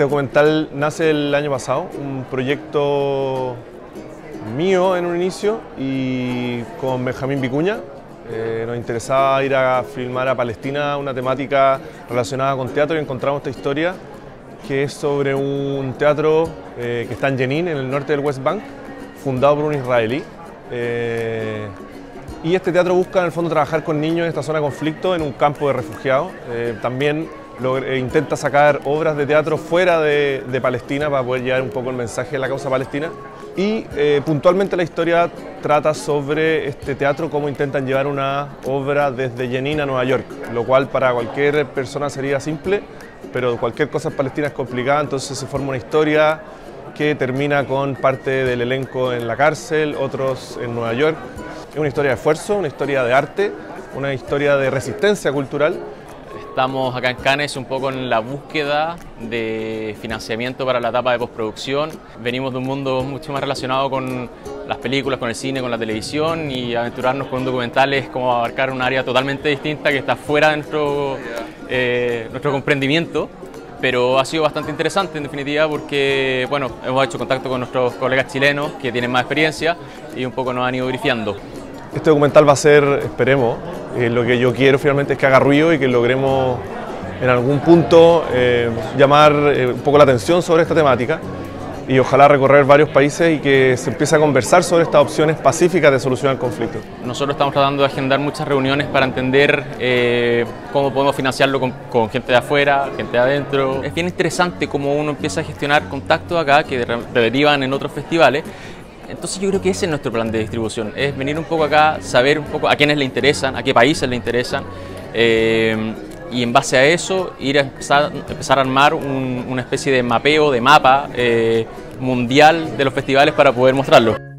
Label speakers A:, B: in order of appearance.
A: Este documental nace el año pasado, un proyecto mío en un inicio y con Benjamín Vicuña. Eh, nos interesaba ir a filmar a Palestina una temática relacionada con teatro y encontramos esta historia que es sobre un teatro eh, que está en Jenin, en el norte del West Bank, fundado por un israelí. Eh, y este teatro busca en el fondo trabajar con niños en esta zona de conflicto en un campo de refugiados. también eh, intenta sacar obras de teatro fuera de, Palestina para poder llevar un poco el mensaje de la causa palestina. Y eh, puntualmente la historia trata sobre este teatro, cómo intentan llevar una obra desde Jenin a Nueva York, lo cual para cualquier persona sería simple, pero cualquier cosa en Palestina es complicada, entonces se forma una historia que termina con parte del elenco en la cárcel, otros en Nueva York. Es una historia de esfuerzo, una historia de arte, una historia de resistencia cultural
B: Estamos acá en Cannes un poco en la búsqueda de financiamiento para la etapa de postproducción. Venimos de un mundo mucho más relacionado con las películas, con el cine, con la televisión y aventurarnos con un documental es como abarcar un área totalmente distinta que está fuera de nuestro, eh, nuestro comprendimiento. Pero ha sido bastante interesante en definitiva porque bueno, hemos hecho contacto con nuestros colegas chilenos que tienen más experiencia y un poco nos han ido brifiando.
A: Este documental va a ser, esperemos, eh, lo que yo quiero finalmente es que haga ruido y que logremos en algún punto eh, llamar eh, un poco la atención sobre esta temática y ojalá recorrer varios países y que se empiece a conversar sobre estas opciones pacíficas de solucionar el conflicto.
B: Nosotros estamos tratando de agendar muchas reuniones para entender cómo podemos financiarlo con, con, gente de afuera, gente de adentro. Es bien interesante cómo uno empieza a gestionar contactos acá que derivan en otros festivales entonces yo creo que ese es nuestro plan de distribución, es venir un poco acá, saber un poco a quiénes le interesan, a qué países le interesan, eh, y en base a eso ir a empezar, empezar a armar una especie de mapeo, de mapa eh, mundial de los festivales para poder mostrarlo.